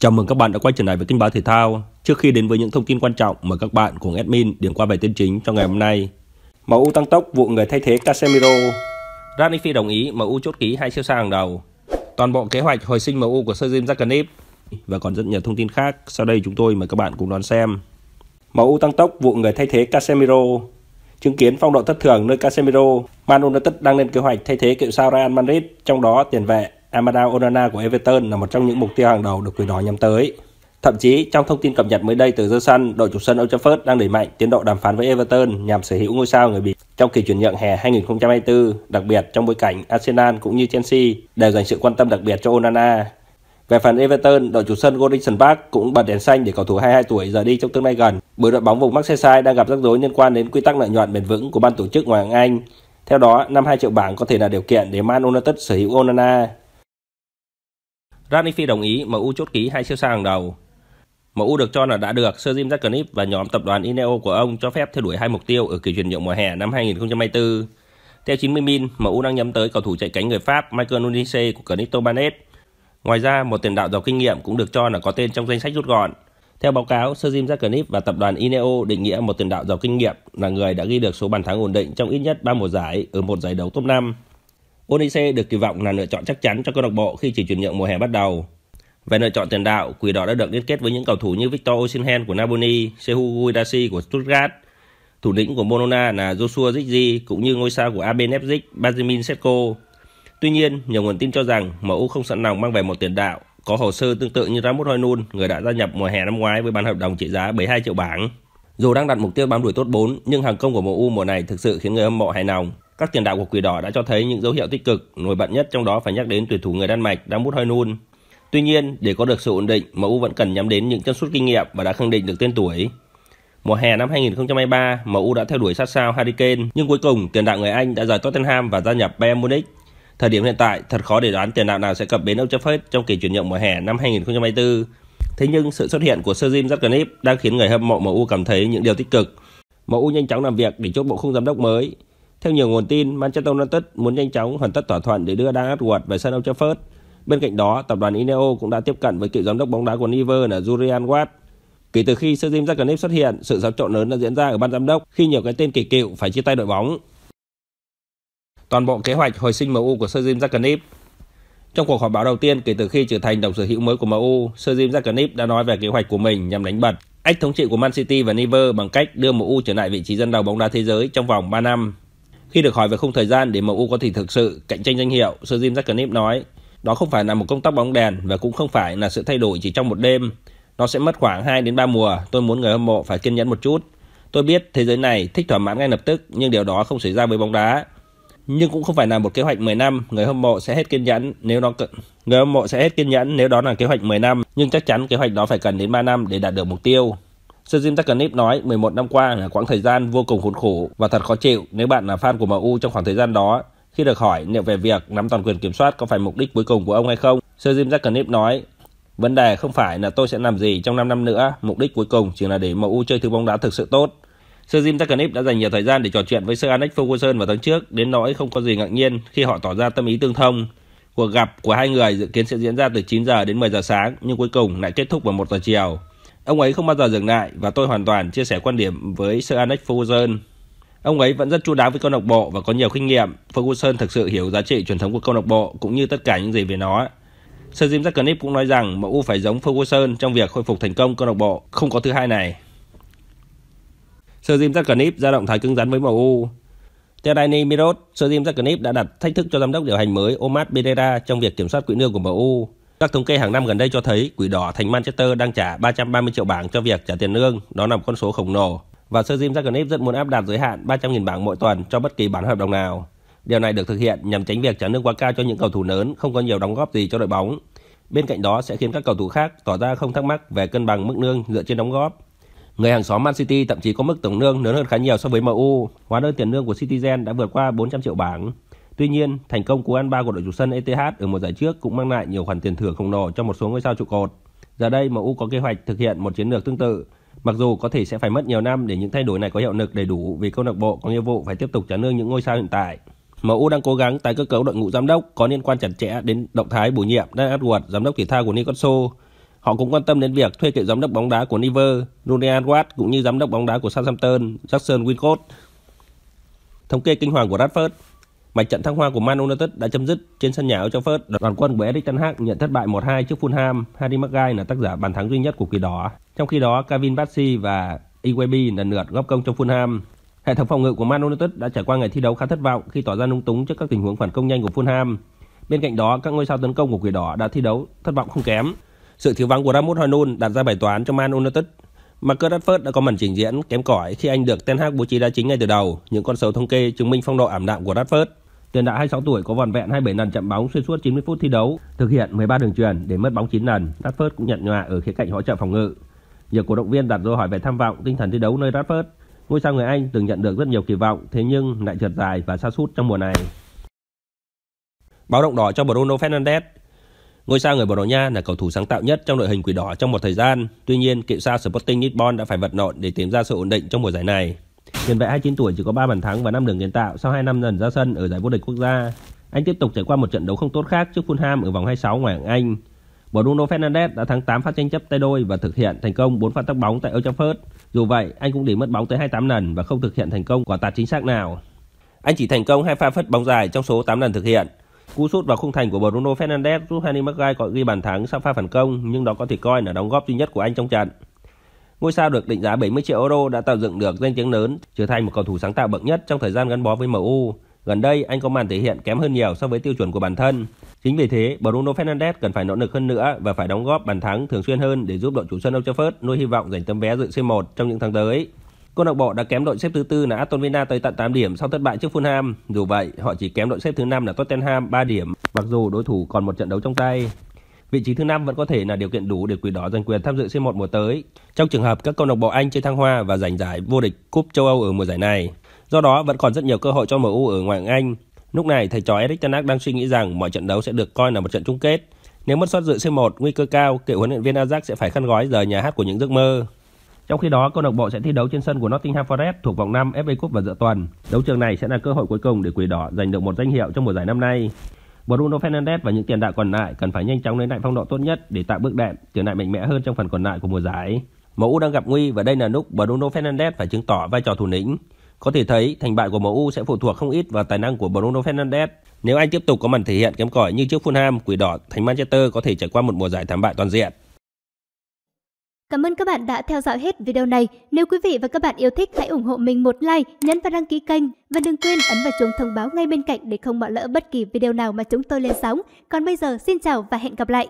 Chào mừng các bạn đã quay trở lại với kênh báo thể thao. Trước khi đến với những thông tin quan trọng, mời các bạn cùng admin điểm qua bài tin chính cho ngày hôm nay. MU tăng tốc vụ người thay thế Casemiro. Ranieri đồng ý MU chốt ký hai siêu sao hàng đầu. Toàn bộ kế hoạch hồi sinh MU của Sir Jim Ratcliffe và còn rất nhiều thông tin khác. Sau đây chúng tôi mời các bạn cùng đón xem. MU tăng tốc vụ người thay thế Casemiro. Chứng kiến phong độ thất thường nơi Casemiro, Man United đang lên kế hoạch thay thế cựu sao Real Madrid, trong đó tiền vệ Amada Onana của Everton là một trong những mục tiêu hàng đầu được quỷ đỏ nhắm tới. Thậm chí, trong thông tin cập nhật mới đây từ The Sun, đội chủ sân Old Trafford đang đẩy mạnh tiến độ đàm phán với Everton nhằm sở hữu ngôi sao người Bỉ trong kỳ chuyển nhượng hè 2024, đặc biệt trong bối cảnh Arsenal cũng như Chelsea đều dành sự quan tâm đặc biệt cho Onana. Về phần Everton, đội chủ sân Goodison Park cũng bật đèn xanh để cầu thủ 22 tuổi rời đi trong tương lai gần, bởi đội bóng vùng Merseyside đang gặp rắc rối liên quan đến quy tắc lợi nhuận bền vững của ban tổ chức ngoại hạng Anh. Theo đó, 52 triệu bảng có thể là điều kiện để Man United sở hữu Onana. Ranifi đồng ý MU chốt ký hai siêu sao hàng đầu. MU được cho là đã được Sir Jim Ratcliffe và nhóm tập đoàn Ineo của ông cho phép theo đuổi hai mục tiêu ở kỳ chuyển nhượng mùa hè năm 2024. Theo 90 min, MU đang nhắm tới cầu thủ chạy cánh người Pháp Michael Unice của Crystal Palace. Ngoài ra, một tiền đạo giàu kinh nghiệm cũng được cho là có tên trong danh sách rút gọn. Theo báo cáo, Sir Jim Ratcliffe và tập đoàn Ineo định nghĩa một tiền đạo giàu kinh nghiệm là người đã ghi được số bàn thắng ổn định trong ít nhất 3 mùa giải ở một giải đấu top 5. Onise được kỳ vọng là lựa chọn chắc chắn cho câu lạc bộ khi chỉ chuyển nhượng mùa hè bắt đầu. Về lựa chọn tiền đạo, Quỷ Đỏ đã được liên kết với những cầu thủ như Victor Osimhen của Napoli, Sehu Guidasi của Stuttgart, thủ lĩnh của Monona là Joshua Ziggy cũng như ngôi sao của AB Leipzig Benjamin Sesko. Tuy nhiên, nhiều nguồn tin cho rằng MU không sẵn lòng mang về một tiền đạo có hồ sơ tương tự như Ramos Hoynun, người đã gia nhập mùa hè năm ngoái với bản hợp đồng trị giá 72 triệu bảng. Dù đang đặt mục tiêu bám đuổi tốt 4, nhưng hàng công của MU mùa này thực sự khiến người hâm mộ hài lòng. Các tiền đạo của Quỷ Đỏ đã cho thấy những dấu hiệu tích cực, nổi bật nhất trong đó phải nhắc đến tuyển thủ người Đan Mạch Damut Hoynun. Tuy nhiên, để có được sự ổn định, MU vẫn cần nhắm đến những chân sút kinh nghiệm và đã khẳng định được tên tuổi. Mùa hè năm 2023, MU đã theo đuổi sát sao Harry Kane, nhưng cuối cùng tiền đạo người Anh đã rời Tottenham và gia nhập Bayern Munich. Thời điểm hiện tại, thật khó để đoán tiền đạo nào sẽ cập bến Old Trafford trong kỳ chuyển nhượng mùa hè năm 2024. Thế nhưng sự xuất hiện của Sir Jim Ratcliffe đang khiến người hâm mộ MU cảm thấy những điều tích cực. MU nhanh chóng làm việc để chốt bộ khung giám đốc mới, theo nhiều nguồn tin, Manchester United muốn nhanh chóng hoàn tất thỏa thuận để đưa Dan Ashworth về sân Old Trafford. Bên cạnh đó, tập đoàn Ineo cũng đã tiếp cận với cựu giám đốc bóng đá của Niver là Julian Watt. Kể từ khi Sir Jim Ratcliffe xuất hiện, sự xáo trộn lớn đã diễn ra ở ban giám đốc khi nhiều cái tên kỳ cựu phải chia tay đội bóng. Toàn bộ kế hoạch hồi sinh MU của Sir Jim Ratcliffe trong cuộc họp báo đầu tiên kể từ khi trở thành đồng sở hữu mới của MU, Sir Jim Ratcliffe đã nói về kế hoạch của mình nhằm đánh bật ách thống trị của Man City và Niver bằng cách đưa MU trở lại vị trí dân đầu bóng đá thế giới trong vòng 3 năm. Khi được hỏi về khung thời gian để MU có thể thực sự cạnh tranh danh hiệu, Sir Jim Ratcliffe nói, đó không phải là một công tác bóng đèn và cũng không phải là sự thay đổi chỉ trong một đêm. Nó sẽ mất khoảng 2 đến 3 mùa, tôi muốn người hâm mộ phải kiên nhẫn một chút. Tôi biết thế giới này thích thỏa mãn ngay lập tức, nhưng điều đó không xảy ra với bóng đá. Nhưng cũng không phải là một kế hoạch 10 năm, người hâm mộ sẽ hết kiên nhẫn nếu nó người hâm mộ sẽ hết kiên nhẫn nếu đó là kế hoạch 10 năm, nhưng chắc chắn kế hoạch đó phải cần đến 3 năm để đạt được mục tiêu. Sejim Takanip nói 11 năm qua là quãng thời gian vô cùng khốn khổ và thật khó chịu nếu bạn là fan của MU trong khoảng thời gian đó. Khi được hỏi liệu về việc nắm toàn quyền kiểm soát có phải mục đích cuối cùng của ông hay không, Sejim Takanip nói Vấn đề không phải là tôi sẽ làm gì trong 5 năm nữa, mục đích cuối cùng chỉ là để MU chơi thứ bóng đá thực sự tốt. Sir Jim Takanip đã dành nhiều thời gian để trò chuyện với Sir Alex Ferguson vào tháng trước, đến nỗi không có gì ngạc nhiên khi họ tỏ ra tâm ý tương thông. Cuộc gặp của hai người dự kiến sẽ diễn ra từ 9 giờ đến 10 giờ sáng, nhưng cuối cùng lại kết thúc vào 1 giờ chiều. Ông ấy không bao giờ dừng lại và tôi hoàn toàn chia sẻ quan điểm với Sir Alex Ferguson. Ông ấy vẫn rất chu đáo với câu lạc bộ và có nhiều kinh nghiệm. Ferguson thực sự hiểu giá trị truyền thống của câu lạc bộ cũng như tất cả những gì về nó. Sir Jim Ratcliffe cũng nói rằng MU phải giống Ferguson trong việc khôi phục thành công câu lạc bộ, không có thứ hai này. Sir Jim Ratcliffe ra động thái cứng rắn với MU. Theo Daily Mirror, Sir Jim Ratcliffe đã đặt thách thức cho giám đốc điều hành mới Omar Pereira trong việc kiểm soát quỹ lương của MU. Các thống kê hàng năm gần đây cho thấy quỷ đỏ thành Manchester đang trả 330 triệu bảng cho việc trả tiền lương, đó là một con số khổng lồ. Và Sir Jim Ratcliffe rất muốn áp đặt giới hạn 300.000 bảng mỗi tuần cho bất kỳ bản hợp đồng nào. Điều này được thực hiện nhằm tránh việc trả lương quá cao cho những cầu thủ lớn không có nhiều đóng góp gì cho đội bóng. Bên cạnh đó sẽ khiến các cầu thủ khác tỏ ra không thắc mắc về cân bằng mức lương dựa trên đóng góp. Người hàng xóm Man City thậm chí có mức tổng lương lớn hơn khá nhiều so với MU. Hóa đơn tiền lương của Citizen đã vượt qua 400 triệu bảng. Tuy nhiên, thành công cú ăn ba của đội chủ sân ETH ở một giải trước cũng mang lại nhiều khoản tiền thưởng khổng lồ cho một số ngôi sao trụ cột. Giờ đây MU có kế hoạch thực hiện một chiến lược tương tự, mặc dù có thể sẽ phải mất nhiều năm để những thay đổi này có hiệu lực đầy đủ vì câu lạc bộ có nghĩa vụ phải tiếp tục trả lương những ngôi sao hiện tại. MU đang cố gắng tái cơ cấu đội ngũ giám đốc có liên quan chặt chẽ đến động thái bổ nhiệm Dan Edward, giám đốc thể thao của Newcastle. Họ cũng quan tâm đến việc thuê cựu giám đốc bóng đá của Niver, Runian Watt cũng như giám đốc bóng đá của Southampton, Jackson Wincott. Thống kê kinh hoàng của Radford Mạch trận thăng hoa của Man United đã chấm dứt trên sân nhà Old Trafford. Đoàn quân của Erik ten Hag nhận thất bại 1-2 trước Fulham. Harry Maguire là tác giả bàn thắng duy nhất của Quỷ Đỏ. Trong khi đó, Kevin Bassi và Iwebi lần lượt góp công cho Fulham. Hệ thống phòng ngự của Man United đã trải qua ngày thi đấu khá thất vọng khi tỏ ra lung túng trước các tình huống phản công nhanh của Fulham. Bên cạnh đó, các ngôi sao tấn công của Quỷ Đỏ đã thi đấu thất vọng không kém. Sự thiếu vắng của Ramos Hoynun đặt ra bài toán cho Man United. Marcus Rashford đã có màn trình diễn kém cỏi khi anh được Ten Hag bố trí đá chính ngay từ đầu. Những con số thống kê chứng minh phong độ ảm đạm của Rashford. Tiền đạo 26 tuổi có vòn vẹn 27 lần chạm bóng xuyên suốt 90 phút thi đấu, thực hiện 13 đường truyền để mất bóng 9 lần. Rashford cũng nhận nhòa ở khía cạnh hỗ trợ phòng ngự. Nhiều cổ động viên đặt câu hỏi về tham vọng, tinh thần thi đấu nơi Rashford. Ngôi sao người Anh từng nhận được rất nhiều kỳ vọng, thế nhưng lại trượt dài và sa sút trong mùa này. Báo động đỏ cho Bruno Fernandes Ngôi sao người Bồ Đào Nha là cầu thủ sáng tạo nhất trong đội hình quỷ đỏ trong một thời gian. Tuy nhiên, cựu sao Sporting Lisbon đã phải vật lộn để tìm ra sự ổn định trong mùa giải này. Tiền vệ 29 tuổi chỉ có 3 bàn thắng và 5 đường kiến tạo sau 2 năm dần ra sân ở giải vô địch quốc gia. Anh tiếp tục trải qua một trận đấu không tốt khác trước Fulham ở vòng 26 ngoại hạng Anh. Bruno Fernandes đã thắng 8 phát tranh chấp tay đôi và thực hiện thành công 4 pha tắc bóng tại Old Trafford. Dù vậy, anh cũng để mất bóng tới 28 lần và không thực hiện thành công quả tạt chính xác nào. Anh chỉ thành công hai pha phất bóng dài trong số 8 lần thực hiện. Cú sút vào khung thành của Bruno Fernandes giúp Harry Maguire có ghi bàn thắng sau pha phản công, nhưng đó có thể coi là đóng góp duy nhất của anh trong trận. Ngôi sao được định giá 70 triệu euro đã tạo dựng được danh tiếng lớn, trở thành một cầu thủ sáng tạo bậc nhất trong thời gian gắn bó với MU. Gần đây, anh có màn thể hiện kém hơn nhiều so với tiêu chuẩn của bản thân. Chính vì thế, Bruno Fernandes cần phải nỗ lực hơn nữa và phải đóng góp bàn thắng thường xuyên hơn để giúp đội chủ sân Old Trafford nuôi hy vọng giành tấm vé dự C1 trong những tháng tới. Câu lạc bộ đã kém đội xếp thứ tư là Aston Villa tới tận 8 điểm sau thất bại trước Fulham. Dù vậy, họ chỉ kém đội xếp thứ năm là Tottenham 3 điểm, mặc dù đối thủ còn một trận đấu trong tay. Vị trí thứ năm vẫn có thể là điều kiện đủ để Quỷ Đỏ giành quyền tham dự C1 mùa tới. Trong trường hợp các câu lạc bộ Anh chơi thăng hoa và giành giải vô địch cúp châu Âu ở mùa giải này. Do đó vẫn còn rất nhiều cơ hội cho MU ở ngoại hạng Anh. Lúc này thầy trò Erik ten Hag đang suy nghĩ rằng mọi trận đấu sẽ được coi là một trận chung kết. Nếu mất suất dự C1, nguy cơ cao cựu huấn luyện viên Ajax sẽ phải khăn gói rời nhà hát của những giấc mơ. Trong khi đó, câu lạc bộ sẽ thi đấu trên sân của Nottingham Forest thuộc vòng 5 FA Cup vào giữa tuần. Đấu trường này sẽ là cơ hội cuối cùng để Quỷ Đỏ giành được một danh hiệu trong mùa giải năm nay. Bruno Fernandes và những tiền đạo còn lại cần phải nhanh chóng lấy lại phong độ tốt nhất để tạo bước đệm, trở lại mạnh mẽ hơn trong phần còn lại của mùa giải. MU đang gặp nguy và đây là lúc Bruno Fernandes phải chứng tỏ vai trò thủ lĩnh. Có thể thấy thành bại của MU sẽ phụ thuộc không ít vào tài năng của Bruno Fernandes. Nếu anh tiếp tục có màn thể hiện kém cỏi như trước Fulham, Quỷ Đỏ thành Manchester có thể trải qua một mùa giải thảm bại toàn diện. Cảm ơn các bạn đã theo dõi hết video này. Nếu quý vị và các bạn yêu thích hãy ủng hộ mình một like, nhấn vào đăng ký kênh và đừng quên ấn vào chuông thông báo ngay bên cạnh để không bỏ lỡ bất kỳ video nào mà chúng tôi lên sóng. Còn bây giờ xin chào và hẹn gặp lại.